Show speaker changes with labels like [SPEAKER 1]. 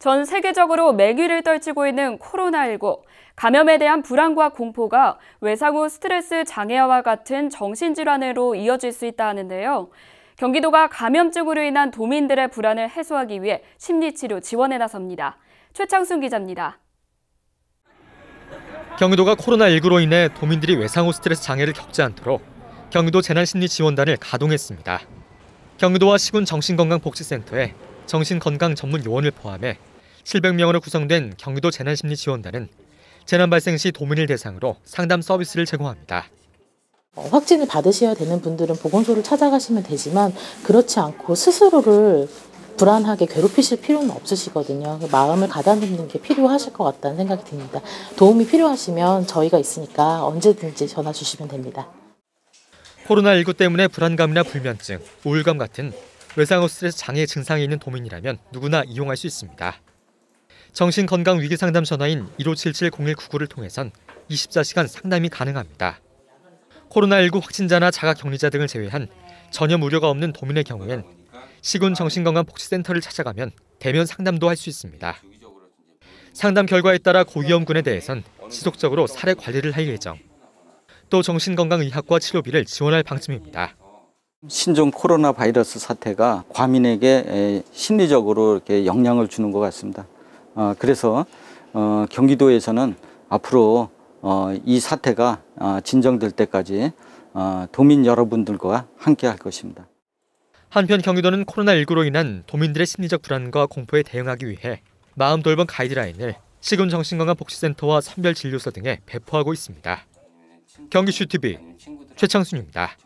[SPEAKER 1] 전 세계적으로 맹위를 떨치고 있는 코로나19. 감염에 대한 불안과 공포가 외상 후 스트레스 장애와 같은 정신질환으로 이어질 수 있다 하는데요. 경기도가 감염증으로 인한 도민들의 불안을 해소하기 위해 심리치료 지원에 나섭니다. 최창순 기자입니다.
[SPEAKER 2] 경기도가 코로나19로 인해 도민들이 외상 후 스트레스 장애를 겪지 않도록 경기도 재난심리지원단을 가동했습니다. 경기도와 시군 정신건강복지센터에 정신건강 전문 요원을 포함해 700명으로 구성된 경기도 재난심리지원단은 재난 발생 시 도민을 대상으로 상담 서비스를 제공합니다.
[SPEAKER 3] 어, 확진을 받으셔야 되는 분들은 보건소를 찾아가시면 되지만 그렇지 않고 스스로를 불안하게 괴롭히실 필요는 없으시거든요. 마음을 가다듬는 게 필요하실 것 같다는 생각이 듭니다. 도움이 필요하시면 저희가 있으니까 언제든지 전화 주시면 됩니다.
[SPEAKER 2] 코로나19 때문에 불안감이나 불면증, 우울감 같은 외상 후 스트레스 장애 증상이 있는 도민이라면 누구나 이용할 수 있습니다. 정신건강위기상담 전화인 1577-0199를 통해선 24시간 상담이 가능합니다. 코로나19 확진자나 자가격리자 등을 제외한 전혀 무료가 없는 도민의 경우엔 시군 정신건강복지센터를 찾아가면 대면 상담도 할 수 있습니다. 상담 결과에 따라 고위험군에 대해선 지속적으로 사례 관리를 할 예정. 또 정신건강의학과 치료비를 지원할 방침입니다.
[SPEAKER 4] 신종 코로나 바이러스 사태가 과민에게 심리적으로 이렇게 영향을 주는 것 같습니다. 어, 그래서 어, 경기도에서는 앞으로 어, 이 사태가 진정될 때까지 도민 여러분들과 함께 할 것입니다.
[SPEAKER 2] 한편 경기도는 코로나19로 인한 도민들의 심리적 불안과 공포에 대응하기 위해 마음 돌봄 가이드라인을 시군 정신건강복지센터와 선별진료소 등에 배포하고 있습니다. 경기슈 TV 최창순입니다.